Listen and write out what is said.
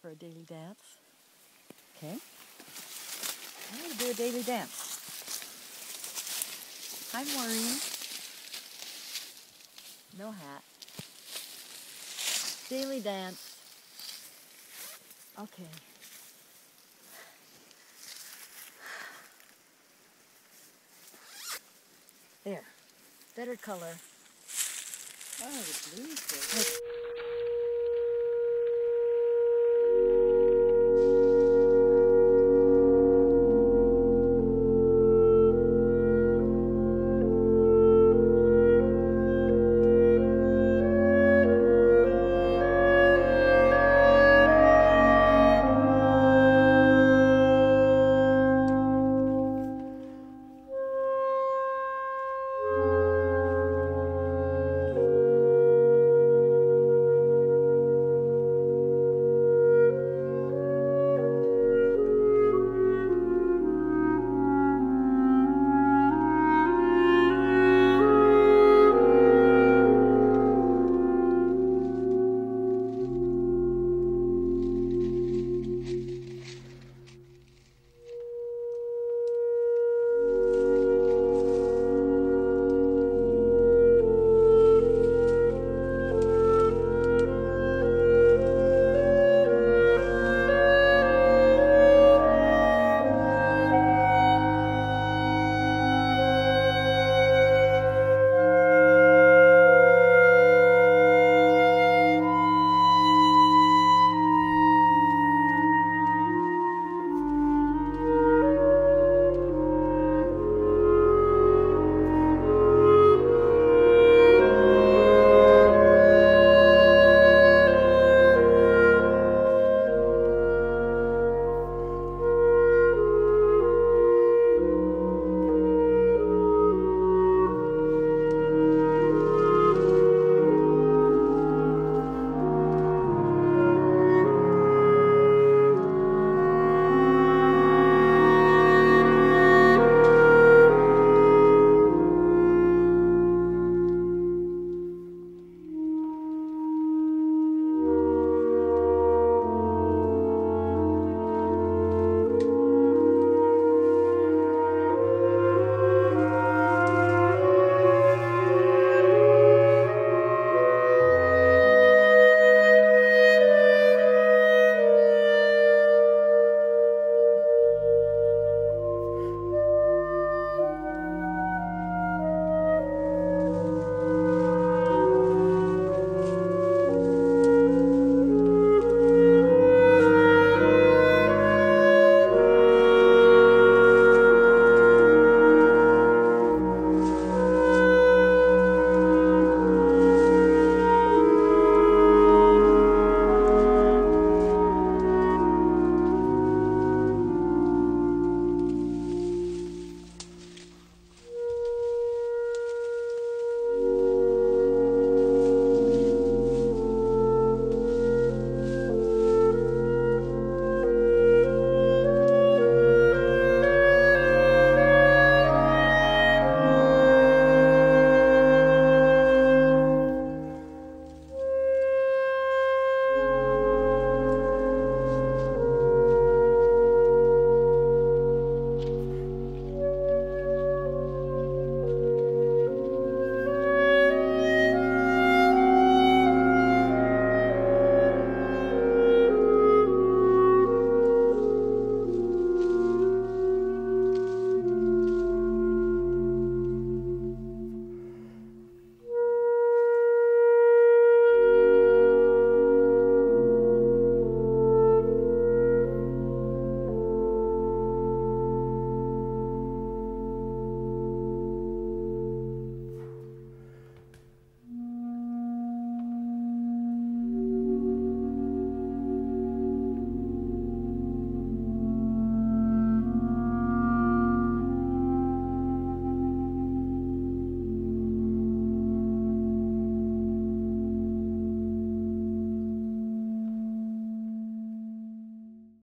for a daily dance. Okay. I'm going to do a daily dance. Hi, Maureen. No hat. Daily dance. Okay. There. Better color. Oh, the blue's good.